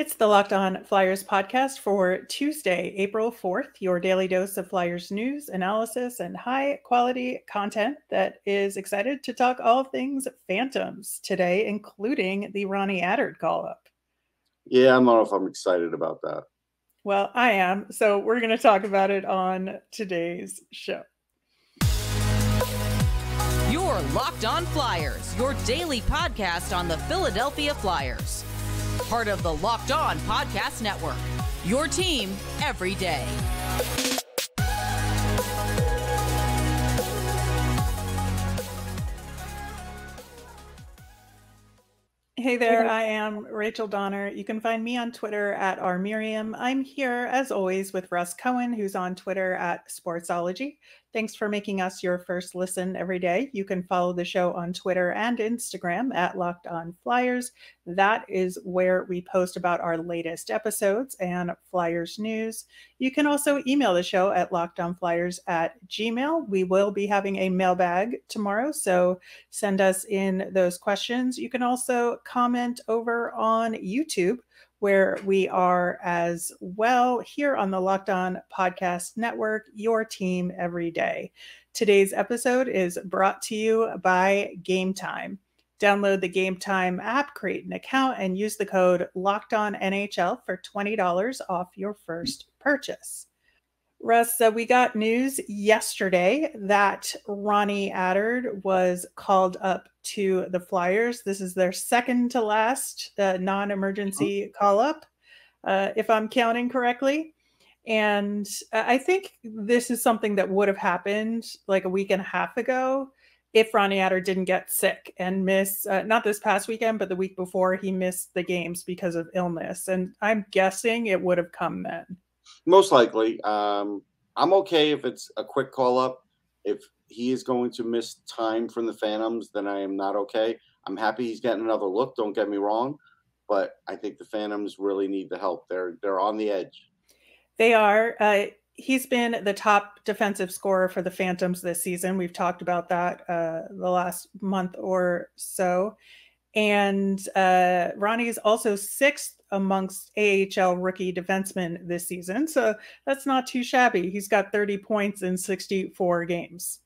It's the Locked On Flyers podcast for Tuesday, April 4th, your daily dose of Flyers news, analysis, and high quality content that is excited to talk all things Phantoms today, including the Ronnie Attard call up. Yeah, I don't know if I'm excited about that. Well, I am. So we're going to talk about it on today's show. Your Locked On Flyers, your daily podcast on the Philadelphia Flyers part of the Locked On Podcast Network. Your team every day. Hey there, I am Rachel Donner. You can find me on Twitter at rmiriam. I'm here, as always, with Russ Cohen, who's on Twitter at Sportsology. Thanks for making us your first listen every day. You can follow the show on Twitter and Instagram at Locked On Flyers. That is where we post about our latest episodes and Flyers news. You can also email the show at lockedonflyers at gmail. We will be having a mailbag tomorrow, so send us in those questions. You can also comment over on YouTube where we are as well here on the Locked On Podcast Network, your team every day. Today's episode is brought to you by Game Time. Download the Game Time app, create an account, and use the code Locked On NHL for $20 off your first purchase. Russ, uh, we got news yesterday that Ronnie Attard was called up to the Flyers. This is their second to last uh, non emergency call up, uh, if I'm counting correctly. And I think this is something that would have happened like a week and a half ago if Ronnie Attard didn't get sick and miss, uh, not this past weekend, but the week before, he missed the games because of illness. And I'm guessing it would have come then. Most likely. Um, I'm okay if it's a quick call up. If he is going to miss time from the Phantoms, then I am not okay. I'm happy he's getting another look. Don't get me wrong, but I think the Phantoms really need the help. They're they're on the edge. They are. Uh, he's been the top defensive scorer for the Phantoms this season. We've talked about that uh, the last month or so. And uh, Ronnie is also sixth amongst AHL rookie defensemen this season. So that's not too shabby. He's got 30 points in 64 games.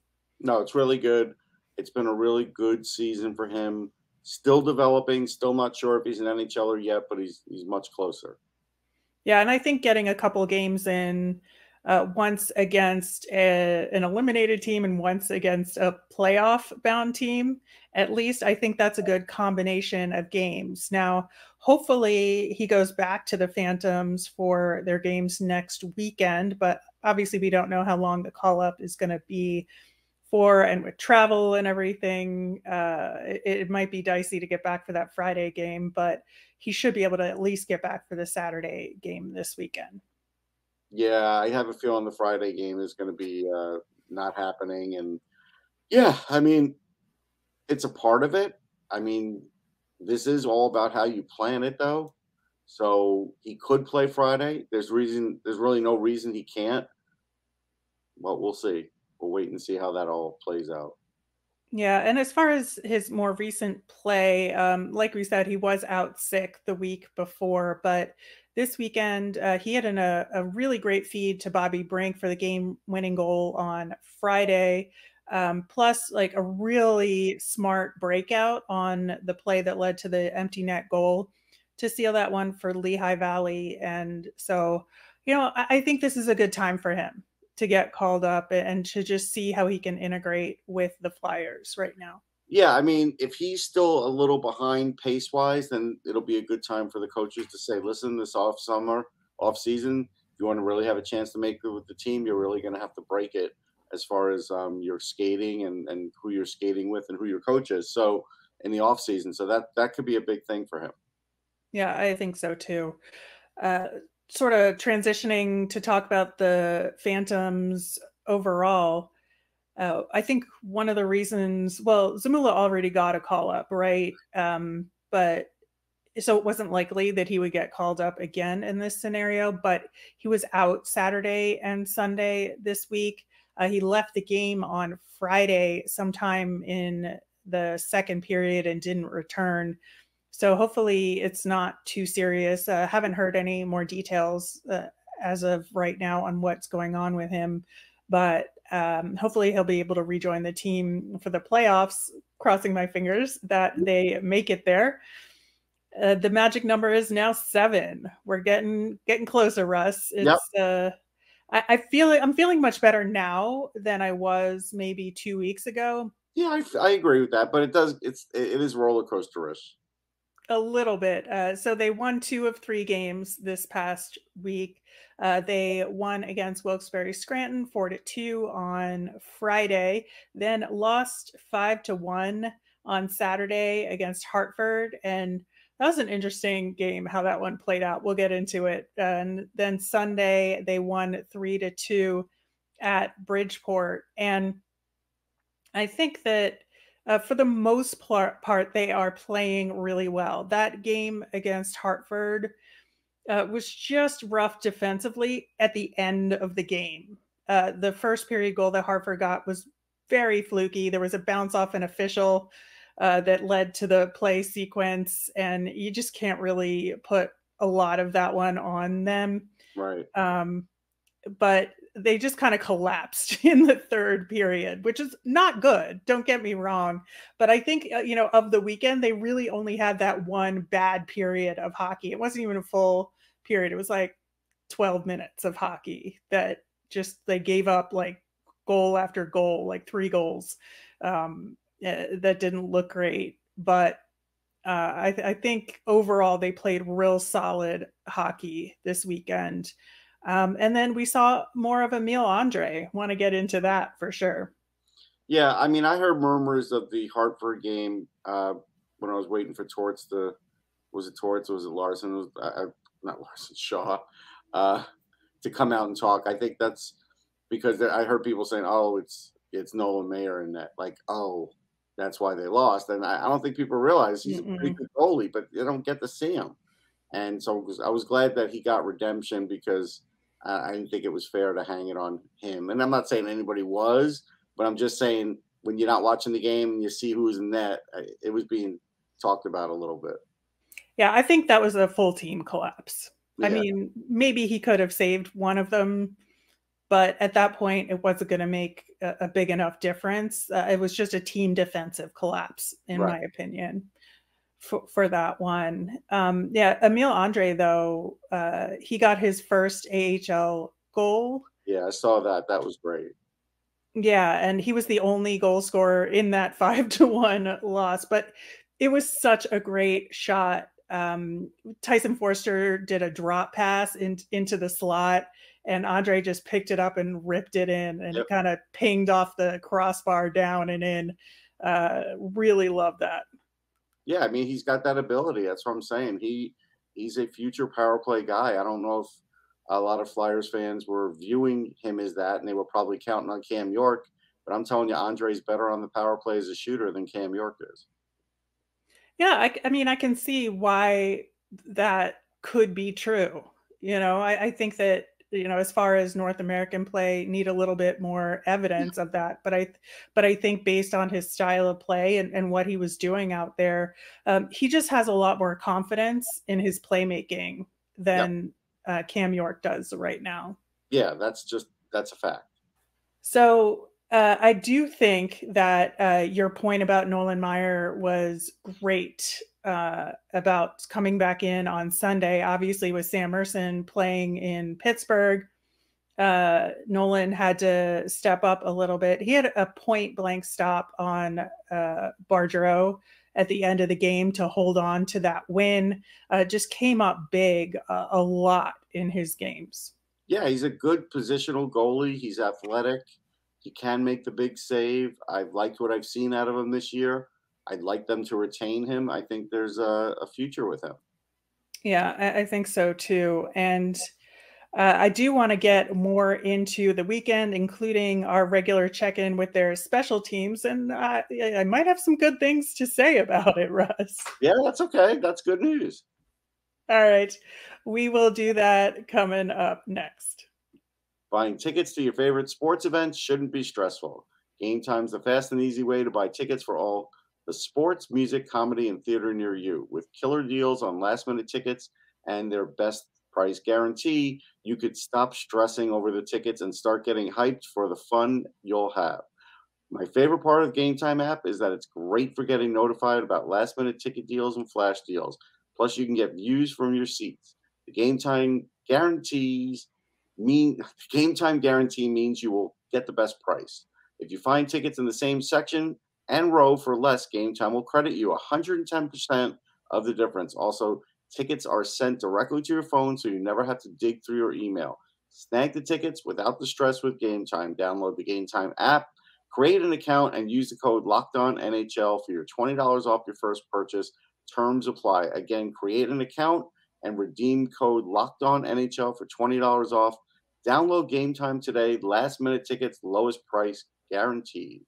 No, it's really good. It's been a really good season for him. Still developing, still not sure if he's an NHLer yet, but he's he's much closer. Yeah, and I think getting a couple games in uh, once against a, an eliminated team and once against a playoff bound team. At least I think that's a good combination of games. Now, hopefully, he goes back to the Phantoms for their games next weekend, but obviously, we don't know how long the call up is going to be for and with travel and everything. Uh, it, it might be dicey to get back for that Friday game, but he should be able to at least get back for the Saturday game this weekend. Yeah, I have a feeling the Friday game is going to be uh, not happening. And yeah, I mean, it's a part of it. I mean, this is all about how you plan it, though. So he could play Friday. There's reason. There's really no reason he can't. But we'll see. We'll wait and see how that all plays out. Yeah, and as far as his more recent play, um, like we said, he was out sick the week before, but this weekend uh, he had an, a, a really great feed to Bobby Brink for the game-winning goal on Friday. Um, plus, like a really smart breakout on the play that led to the empty net goal to seal that one for Lehigh Valley. And so, you know, I, I think this is a good time for him to get called up and to just see how he can integrate with the Flyers right now. Yeah, I mean, if he's still a little behind pace wise, then it'll be a good time for the coaches to say, listen, this off summer, off season, if you want to really have a chance to make it with the team, you're really going to have to break it as far as um, your skating and, and who you're skating with and who your coach is. So in the off season, so that that could be a big thing for him. Yeah, I think so too. Uh, sort of transitioning to talk about the Phantoms overall, uh, I think one of the reasons, well, Zamula already got a call up, right? Um, but so it wasn't likely that he would get called up again in this scenario, but he was out Saturday and Sunday this week. Uh, he left the game on Friday sometime in the second period and didn't return So hopefully it's not too serious. Uh, haven't heard any more details uh, as of right now on what's going on with him, but um, hopefully he'll be able to rejoin the team for the playoffs. Crossing my fingers that they make it there. Uh, the magic number is now seven. We're getting getting closer, Russ. It's yep. uh, I, I feel I'm feeling much better now than I was maybe two weeks ago. Yeah, I, I agree with that, but it does it's it is roller coasterish. A little bit. Uh, so they won two of three games this past week. Uh, they won against Wilkes-Barre Scranton four to two on Friday, then lost five to one on Saturday against Hartford, and that was an interesting game how that one played out. We'll get into it. And then Sunday they won three to two at Bridgeport, and I think that uh, for the most part, they are playing really well. That game against Hartford uh, was just rough defensively at the end of the game. Uh, the first period goal that Hartford got was very fluky. There was a bounce off an official uh, that led to the play sequence, and you just can't really put a lot of that one on them. Right. Um, but they just kind of collapsed in the third period, which is not good. Don't get me wrong, but I think uh, you know of the weekend they really only had that one bad period of hockey. It wasn't even a full period. It was like 12 minutes of hockey that just they gave up like goal after goal, like three goals. Um, uh, that didn't look great, but uh, I, th- I, think overall they played real solid hockey this weekend. Um, and then we saw more of Emil Andrae. Want to get into that for sure. Yeah, I mean, I heard murmurs of the Hartford game uh, when I was waiting for Torts to. Was it Torts? Or was it Larson? Was, uh, not Larson Shaw uh, to come out and talk. I think that's because I heard people saying, "Oh, it's it's Nolan Maier," and that like, "Oh, that's why they lost. And I, I don't think people realize he's Mm-mm. a pretty good goalie, but they don't get to see him. And so I was glad that he got redemption because I didn't think it was fair to hang it on him. And I'm not saying anybody was, but I'm just saying when you're not watching the game and you see who's in net, it was being talked about a little bit. Yeah, I think that was a full team collapse. Yeah. I mean, maybe he could have saved one of them but at that point it wasn't going to make a, a, big enough difference uh, it was just a team defensive collapse in right. my opinion for, for that one um, yeah emil andrae though uh, he got his first ahl goal yeah i saw that that was great yeah and he was the only goal scorer in that five to one loss but it was such a great shot um, tyson Foerster did a drop pass in, into the slot and Andrae just picked it up and ripped it in and yep. kind of pinged off the crossbar down and in. Uh, really love that. Yeah, I mean he's got that ability. That's what I'm saying. He he's a future power play guy. I don't know if a lot of Flyers fans were viewing him as that, and they were probably counting on Cam York. But I'm telling you, Andrae's better on the power play as a shooter than Cam York is. Yeah, I, I mean, I can see why that could be true. You know, I, I think that you know as far as north american play need a little bit more evidence of that. But i but i think based on his style of play and, and what he was doing out there um, he just has a lot more confidence in his playmaking than yep. uh, cam york does right now. Yeah that's just that's a fact. So uh, I do think that uh, your point about Nolan Maier was great uh, about coming back in on Sunday. Obviously, with Sam Ersson playing in Pittsburgh, uh, Nolan had to step up a little bit. He had a point blank stop on uh, Bardreau at the end of the game to hold on to that win. Uh, just came up big uh, a lot in his games. Yeah, he's a good positional goalie. He's athletic. He can make the big save. I've liked what I've seen out of him this year. I'd like them to retain him. I think there's a, a future with him. Yeah, I, I think so too. And uh, I do want to get more into the weekend, including our regular check in with their special teams. And uh, I might have some good things to say about it, Russ. Yeah, that's okay. That's good news. All right. We will do that coming up next. Buying tickets to your favorite sports events shouldn't be stressful. Game Time's the fast and easy way to buy tickets for all the sports, music, comedy, and theater near you. With killer deals on last minute tickets and their best price guarantee, you could stop stressing over the tickets and start getting hyped for the fun you'll have. My favorite part of Game Time app is that it's great for getting notified about last minute ticket deals and flash deals. Plus, you can get views from your seats. The Game Time guarantees mean Game Time guarantee means you will get the best price. If you find tickets in the same section and row for less, Game Time will credit you 110% of the difference. Also, tickets are sent directly to your phone so you never have to dig through your email. Snag the tickets without the stress with Game Time. Download the Game Time app, create an account, and use the code Locked On NHL for your $20 off your first purchase. Terms apply. Again, create an account and redeem code Locked On NHL for $20 off. Download Game Time today. Last minute tickets, lowest price guaranteed.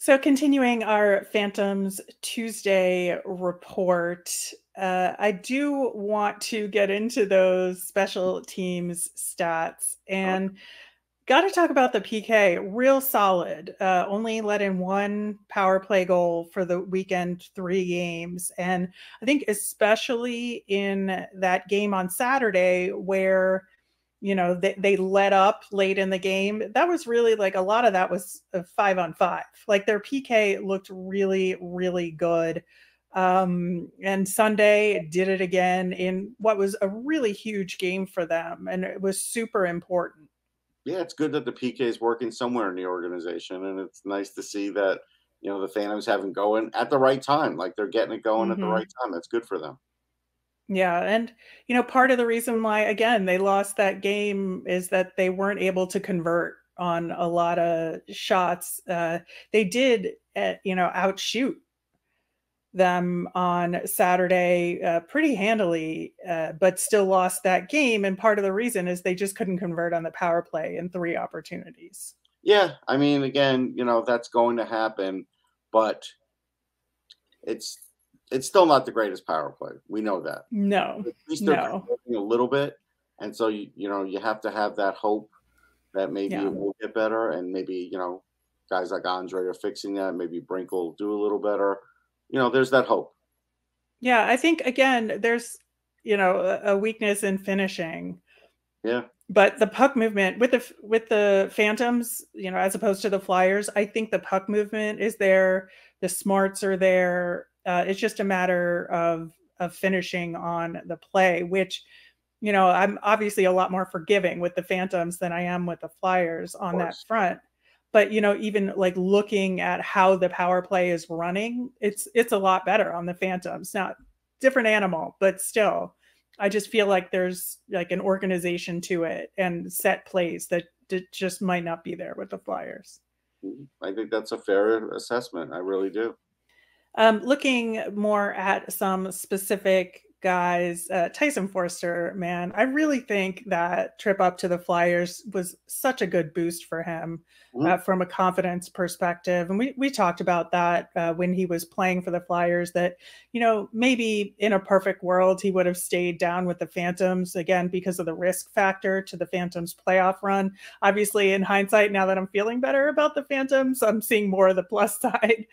So, continuing our Phantoms Tuesday report, uh, I do want to get into those special teams stats and got to talk about the PK. Real solid. Uh, only let in one power play goal for the weekend, three games. And I think, especially in that game on Saturday, where you know they, they let up late in the game that was really like a lot of that was a five on five like their pk looked really really good um and sunday did it again in what was a really huge game for them and it was super important yeah it's good that the pk is working somewhere in the organization and it's nice to see that you know the phantoms have having going at the right time like they're getting it going mm-hmm. at the mm-hmm. right time that's good for them yeah. And, you know, part of the reason why, again, they lost that game is that they weren't able to convert on a lot of shots. Uh, they did, uh, you know, outshoot them on Saturday uh, pretty handily, uh, but still lost that game. And part of the reason is they just couldn't convert on the power play in three opportunities. Yeah. I mean, again, you know, that's going to happen, but it's it's still not the greatest power play. We know that. No, at least they're no. a little bit, and so you you know you have to have that hope that maybe yeah. it will get better, and maybe you know guys like Andrae are fixing that. Maybe Brink will do a little better. You know, there's that hope. Yeah, I think again, there's you know a weakness in finishing. Yeah. But the puck movement with the with the Phantoms, you know, as opposed to the Flyers, I think the puck movement is there. The smarts are there uh, it's just a matter of of finishing on the play, which you know I'm obviously a lot more forgiving with the Phantoms than I am with the Flyers on that front. But you know, even like looking at how the power play is running, it's it's a lot better on the Phantoms. Now, different animal, but still, I just feel like there's like an organization to it and set plays that, that just might not be there with the Flyers. Mm-hmm. I think that's a fair assessment. I really do. Um, looking more at some specific guys, uh, Tyson Foerster, man, I really think that trip up to the Flyers was such a good boost for him mm-hmm. uh, from a confidence perspective. And we, we talked about that uh, when he was playing for the Flyers, that, you know, maybe in a perfect world, he would have stayed down with the Phantoms again because of the risk factor to the Phantoms playoff run. Obviously, in hindsight, now that I'm feeling better about the Phantoms, I'm seeing more of the plus side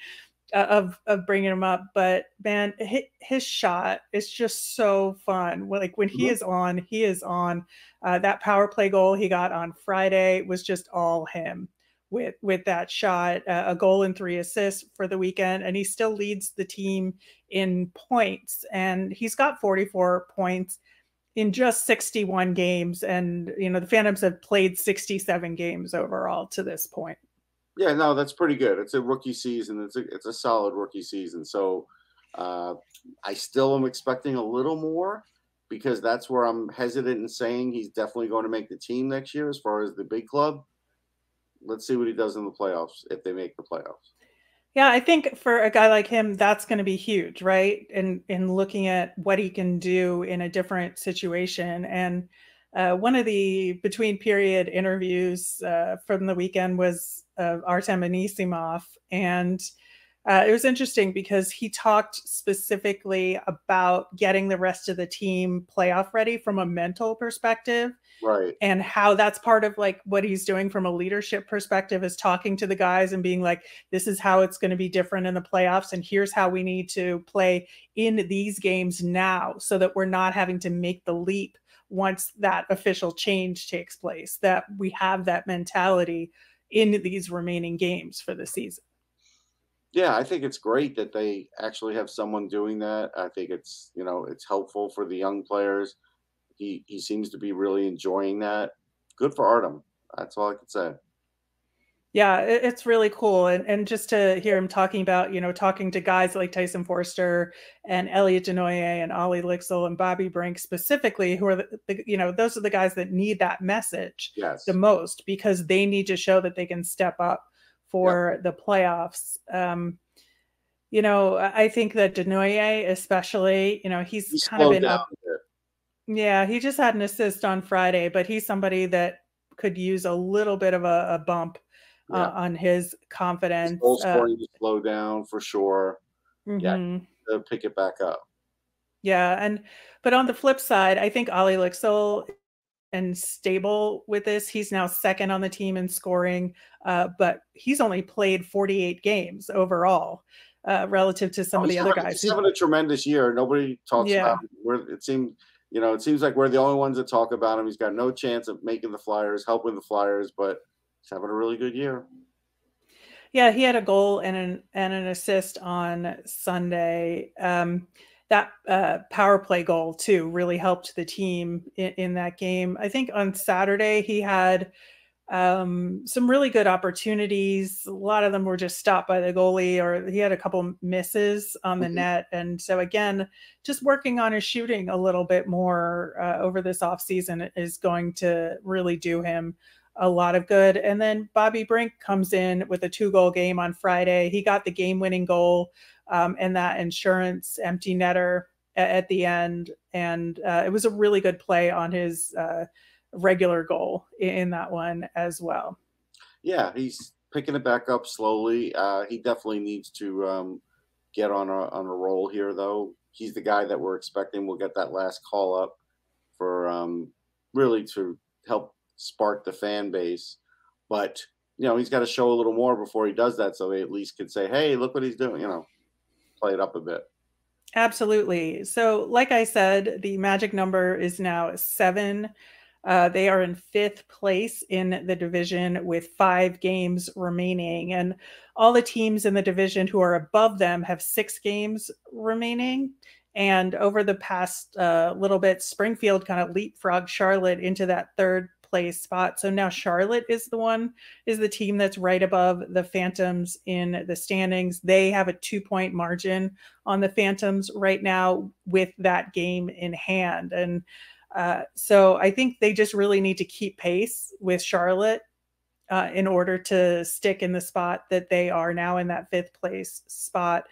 uh, of of bringing him up but man his, his shot is just so fun like when he mm-hmm. is on he is on uh, that power play goal he got on friday was just all him with with that shot uh, a goal and three assists for the weekend and he still leads the team in points and he's got 44 points in just 61 games and you know the phantoms have played 67 games overall to this point yeah, no, that's pretty good. It's a rookie season. It's a it's a solid rookie season. So uh, I still am expecting a little more because that's where I'm hesitant in saying he's definitely going to make the team next year as far as the big club. Let's see what he does in the playoffs if they make the playoffs. Yeah, I think for a guy like him, that's going to be huge, right? And in looking at what he can do in a different situation and uh, one of the between period interviews uh, from the weekend was uh, Artem Anisimov, and uh, it was interesting because he talked specifically about getting the rest of the team playoff ready from a mental perspective right. and how that's part of like what he's doing from a leadership perspective is talking to the guys and being like this is how it's going to be different in the playoffs and here's how we need to play in these games now so that we're not having to make the leap once that official change takes place that we have that mentality in these remaining games for the season yeah i think it's great that they actually have someone doing that i think it's you know it's helpful for the young players he he seems to be really enjoying that. Good for Artem. That's all I can say. Yeah, it's really cool, and and just to hear him talking about, you know, talking to guys like Tyson Foerster and Elliot Desnoyers and Olle Lycksell and Bobby Brink specifically, who are the, the, you know those are the guys that need that message yes. the most because they need to show that they can step up for the playoffs. Um, you know, I think that Desnoyers, especially, you know, he's, he's kind of been up. Yeah, he just had an assist on Friday, but he's somebody that could use a little bit of a, a bump uh, yeah. on his confidence. His goal uh scoring uh, to slow down for sure. Mm-hmm. Yeah, pick it back up. Yeah, and but on the flip side, I think Olle Lycksell and stable with this. He's now second on the team in scoring, uh, but he's only played 48 games overall. Uh, relative to some oh, of the other having, guys, he's having a tremendous year. Nobody talks yeah. about where it seemed you know, it seems like we're the only ones that talk about him. He's got no chance of making the Flyers, helping the Flyers, but he's having a really good year. Yeah, he had a goal and an and an assist on Sunday. Um, that uh, power play goal too really helped the team in, in, that game. I think on Saturday he had um, some really good opportunities. A lot of them were just stopped by the goalie, or he had a couple misses on the mm-hmm. net. And so, again, just working on his shooting a little bit more uh, over this offseason is going to really do him a lot of good. And then Bobby Brink comes in with a two goal game on Friday. He got the game winning goal um, and that insurance empty netter at, at the end. And uh, it was a really good play on his. Uh, regular goal in that one as well. Yeah, he's picking it back up slowly. Uh, he definitely needs to um, get on a on a roll here, though. He's the guy that we're expecting will get that last call up for um, really to help spark the fan base. But you know, he's got to show a little more before he does that, so they at least could say, "Hey, look what he's doing." You know, play it up a bit. Absolutely. So, like I said, the magic number is now seven. Uh, they are in fifth place in the division with five games remaining. And all the teams in the division who are above them have six games remaining. And over the past uh, little bit, Springfield kind of leapfrogged Charlotte into that third place spot. So now Charlotte is the one, is the team that's right above the Phantoms in the standings. They have a two point margin on the Phantoms right now with that game in hand. And uh, so I think they just really need to keep pace with Charlotte uh, in order to stick in the spot that they are now in that fifth place spot.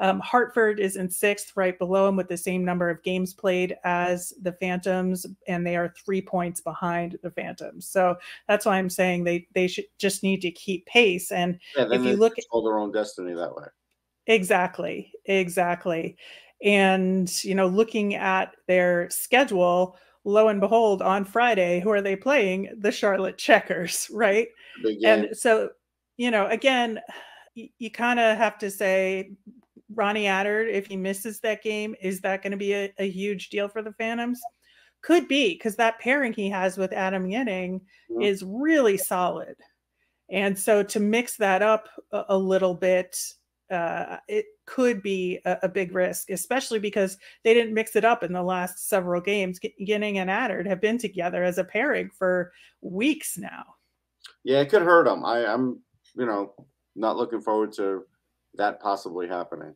Um, Hartford is in sixth, right below them, with the same number of games played as the Phantoms, and they are three points behind the Phantoms. So that's why I'm saying they they should just need to keep pace. And yeah, if you look at their own destiny that way, exactly, exactly. And you know, looking at their schedule, lo and behold, on Friday, who are they playing? The Charlotte Checkers, right? And so, you know, again, you, you kind of have to say, Ronnie Attard, if he misses that game, is that going to be a, a, huge deal for the Phantoms? Could be, because that pairing he has with Adam Ginning mm-hmm. is really solid. And so to mix that up a, a little bit, uh, it could be a, a, big risk, especially because they didn't mix it up in the last several games. Ginning and Attard have been together as a pairing for weeks now. Yeah, it could hurt them. I, I'm, you know, not looking forward to that possibly happening.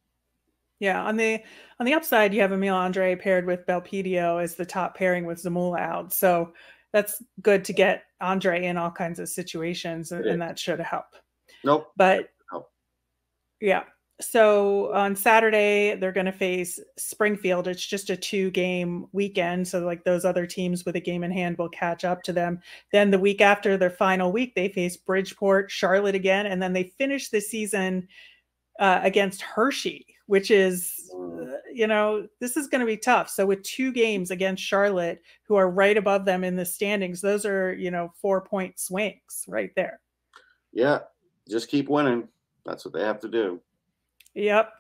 Yeah, on the on the upside, you have Emil Andrae paired with Belpedio as the top pairing with Zamula out. So that's good to get Andrae in all kinds of situations, and, and that should help. Nope. But yeah. So on Saturday, they're going to face Springfield. It's just a two game weekend. So, like those other teams with a game in hand will catch up to them. Then the week after their final week, they face Bridgeport, Charlotte again. And then they finish the season uh, against Hershey, which is, Mm. uh, you know, this is going to be tough. So with two games against Charlotte, who are right above them in the standings, those are, you know, four point swings right there. Yeah, just keep winning. That's what they have to do. Yep.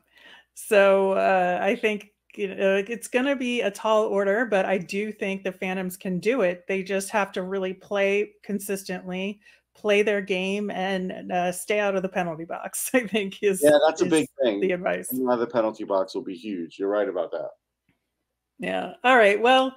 So uh, I think you know, it's going to be a tall order, but I do think the Phantoms can do it. They just have to really play consistently, play their game, and uh, stay out of the penalty box. I think is Yeah, that's a big thing. the advice. Out the penalty box will be huge. You're right about that. Yeah. All right. Well,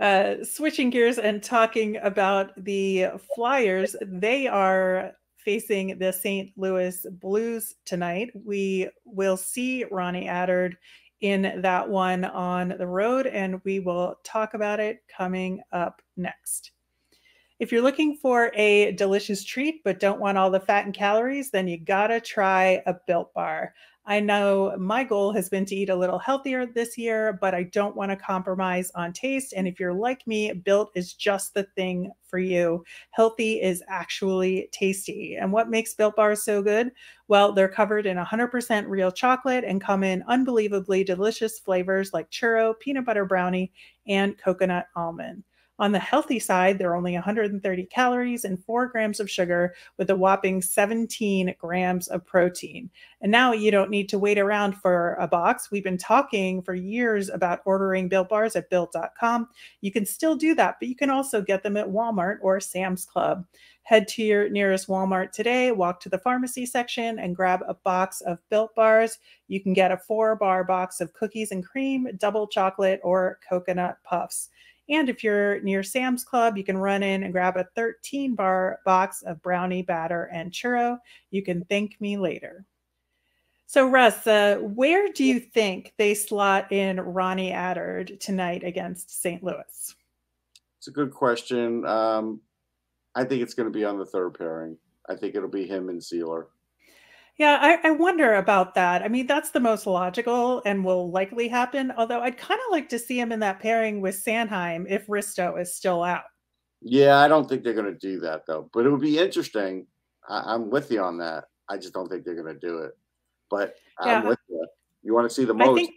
uh, switching gears and talking about the Flyers, they are facing the St. Louis Blues tonight. We will see Ronnie Attard in that one on the road, and we will talk about it coming up next. If you're looking for a delicious treat but don't want all the fat and calories, then you gotta try a Built Bar. I know my goal has been to eat a little healthier this year, but I don't want to compromise on taste. And if you're like me, Built is just the thing for you. Healthy is actually tasty. And what makes Built Bars so good? Well, they're covered in 100% real chocolate and come in unbelievably delicious flavors like churro, peanut butter brownie, and coconut almond. On the healthy side, they're only 130 calories and 4 grams of sugar with a whopping 17 grams of protein. And now you don't need to wait around for a box. We've been talking for years about ordering built bars at built.com. You can still do that, but you can also get them at Walmart or Sam's Club. Head to your nearest Walmart today, walk to the pharmacy section, and grab a box of built bars. You can get a four bar box of cookies and cream, double chocolate, or coconut puffs. And if you're near Sam's Club, you can run in and grab a 13 bar box of brownie batter and churro. You can thank me later. So, Russ, uh, where do you think they slot in Ronnie Attard tonight against St. Louis? It's a good question. Um, I think it's going to be on the third pairing. I think it'll be him and Seeler. Yeah, I, I wonder about that. I mean, that's the most logical and will likely happen. Although I'd kind of like to see him in that pairing with Sanheim if Risto is still out. Yeah, I don't think they're going to do that though. But it would be interesting. I, I'm with you on that. I just don't think they're going to do it. But I'm Yeah. with you. You want to see the I most? think,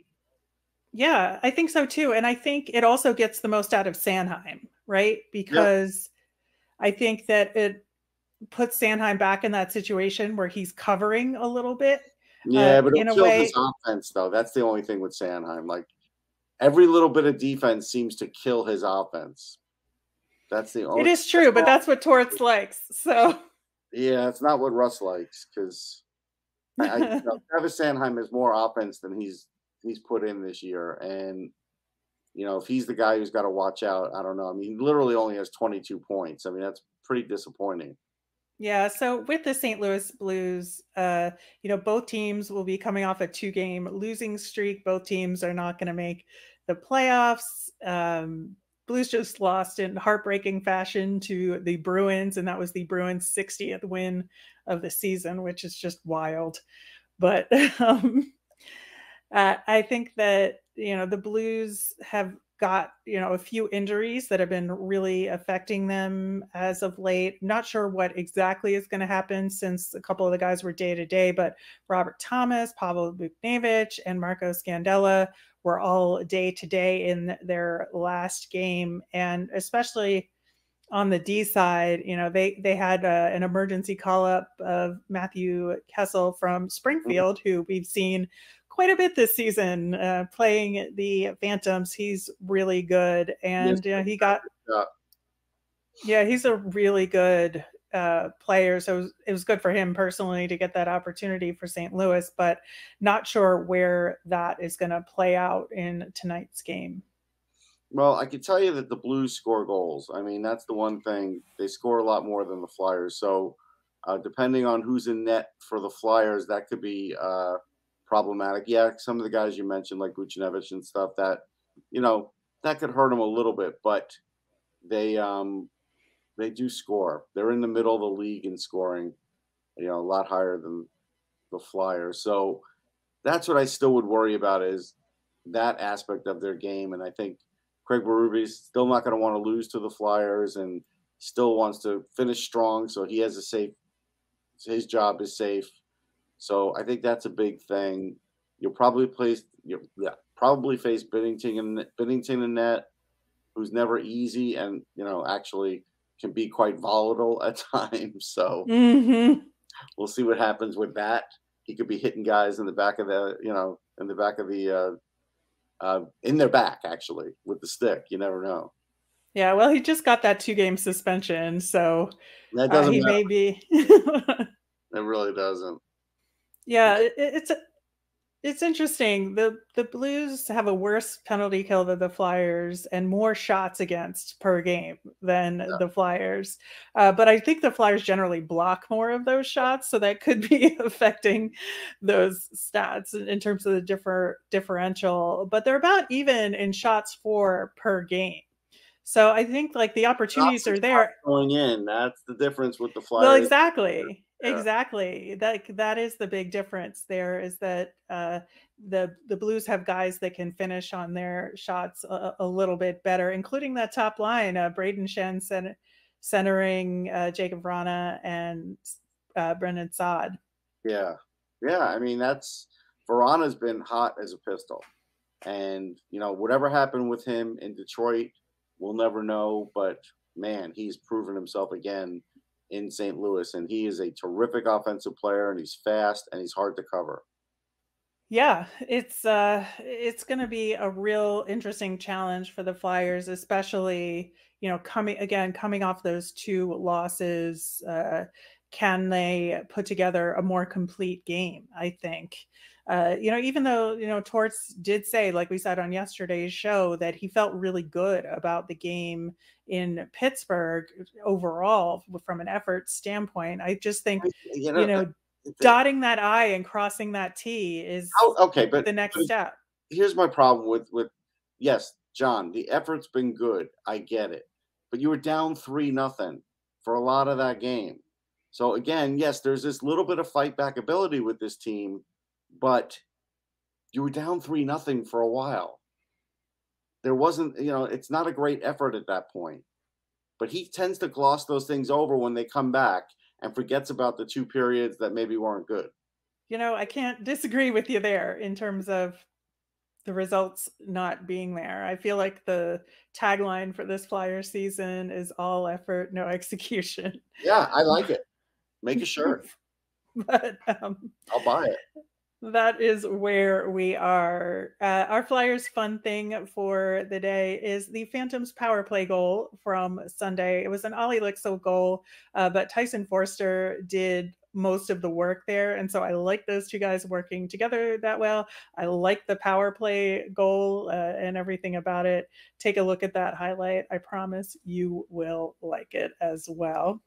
yeah, I think so too. And I think it also gets the most out of Sanheim, right? Because I think that it puts Sanheim back in that situation where he's covering a little bit. yeah, uh, but in it a kills way- his offense though. That's the only thing with Sanheim. Like every little bit of defense seems to kill his offense. That's the only. it is true, but that's what Torts likes. So Yeah, it's not what Russ likes because I, you know, Travis Sanheim has more offense than he's he's put in this year, and you know if he's the guy who's got to watch out, I don't know. I mean, he literally only has 22 points. I mean, that's pretty disappointing. Yeah, so with the St. Louis Blues, uh, you know, both teams will be coming off a two-game losing streak. Both teams are not going to make the playoffs. Um, Blues just lost in heartbreaking fashion to the Bruins, and that was the Bruins' 60th win of the season, which is just wild. But um, uh, I think that you know the Blues have got you know a few injuries that have been really affecting them as of late. Not sure what exactly is going to happen since a couple of the guys were day to day, but Robert Thomas, Pavel Buchnevich, and Marco Scandella were all day to day in their last game, and especially on the D side, you know, they they had uh, an emergency call up of Matthew Kessel from Springfield, who we've seen quite a bit this season uh, playing the Phantoms. He's really good, and Yes. he got Yeah. yeah, he's a really good uh, player. So it was, it was good for him personally to get that opportunity for St. Louis, but not sure where that is going to play out in tonight's game. Well, I can tell you that the Blues score goals. I mean, that's the one thing they score a lot more than the Flyers. So, uh, depending on who's in net for the Flyers, that could be uh, problematic. Yeah, some of the guys you mentioned, like Buchnevich and stuff, that you know that could hurt them a little bit. But they um, they do score. They're in the middle of the league in scoring. You know, a lot higher than the Flyers. So that's what I still would worry about is that aspect of their game. And I think Craig Berube's still not going to want to lose to the Flyers and still wants to finish strong. So he has a safe, his job is safe. So I think that's a big thing. You'll probably place you yeah probably face Binnington and Binnington and net, who's never easy and you know actually can be quite volatile at times. So mm-hmm. we'll see what happens with that. He could be hitting guys in the back of the you know in the back of the uh, uh, in their back actually with the stick. You never know. Yeah, well, he just got that two game suspension, so that doesn't uh, he matter. may be. it really doesn't. Yeah, it, it's a, it's interesting. The the Blues have a worse penalty kill than the Flyers and more shots against per game than yeah. the Flyers. Uh, but I think the Flyers generally block more of those shots, so that could be affecting those stats in terms of the differ differential. But they're about even in shots for per game. So I think like the opportunities are there going in. That's the difference with the Flyers. Well, exactly. Exactly. That that is the big difference there is that uh, the the Blues have guys that can finish on their shots a, a little bit better, including that top line, uh, Brayden Schenn center, centering uh, Jakub Vrana and uh, Brandon Saad. Yeah, yeah. I mean, that's Vrana's been hot as a pistol, and you know whatever happened with him in Detroit, we'll never know. But man, he's proven himself again in St. Louis, and he is a terrific offensive player, and he's fast and he's hard to cover. Yeah, it's uh it's going to be a real interesting challenge for the Flyers, especially, you know, coming again coming off those two losses, uh can they put together a more complete game, I think. Uh, you know, even though, you know, Torts did say, like we said on yesterday's show, that he felt really good about the game in Pittsburgh overall from an effort standpoint. I just think, you know, you know dotting that I and crossing that T is oh, okay, but the next but step. Here's my problem with with yes, John, the effort's been good. I get it. But you were down three nothing for a lot of that game. So again, yes, there's this little bit of fight back ability with this team but you were down three nothing for a while. There wasn't, you know, it's not a great effort at that point. But he tends to gloss those things over when they come back and forgets about the two periods that maybe weren't good. You know, I can't disagree with you there in terms of the results not being there. I feel like the tagline for this flyer season is all effort, no execution. Yeah, I like it. Make a shirt. but um, I'll buy it that is where we are. Uh, our Flyers fun thing for the day is the Phantoms power play goal from Sunday. It was an Olle Lycksell goal, uh, but Tyson Foerster did most of the work there. And so I like those two guys working together that well. I like the power play goal uh, and everything about it. Take a look at that highlight. I promise you will like it as well.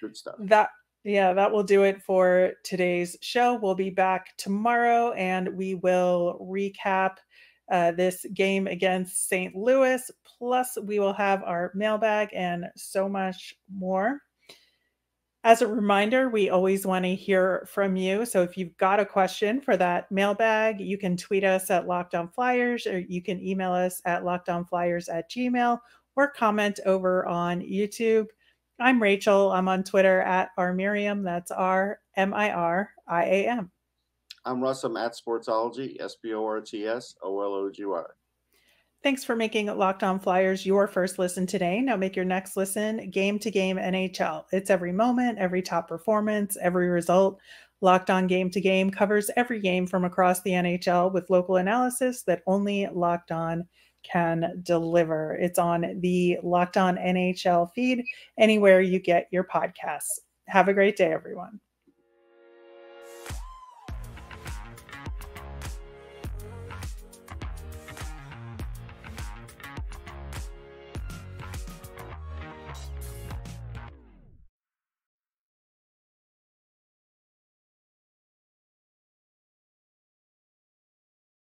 Good stuff. That yeah, that will do it for today's show. We'll be back tomorrow and we will recap uh, this game against St. Louis. Plus, we will have our mailbag and so much more. As a reminder, we always want to hear from you. So if you've got a question for that mailbag, you can tweet us at Locked On Flyers or you can email us at lockedonflyers at gmail or comment over on YouTube. I'm Rachel. I'm on Twitter at R Miriam. That's R M I R I A M. I'm Russ. I'm at Sportsology, S P O R T S O L O G Y. Thanks for making Locked On Flyers your first listen today. Now make your next listen game to game NHL. It's every moment, every top performance, every result. Locked On Game to Game covers every game from across the NHL with local analysis that only Locked On can deliver. It's on the Locked On NHL feed, anywhere you get your podcasts. Have a great day, everyone.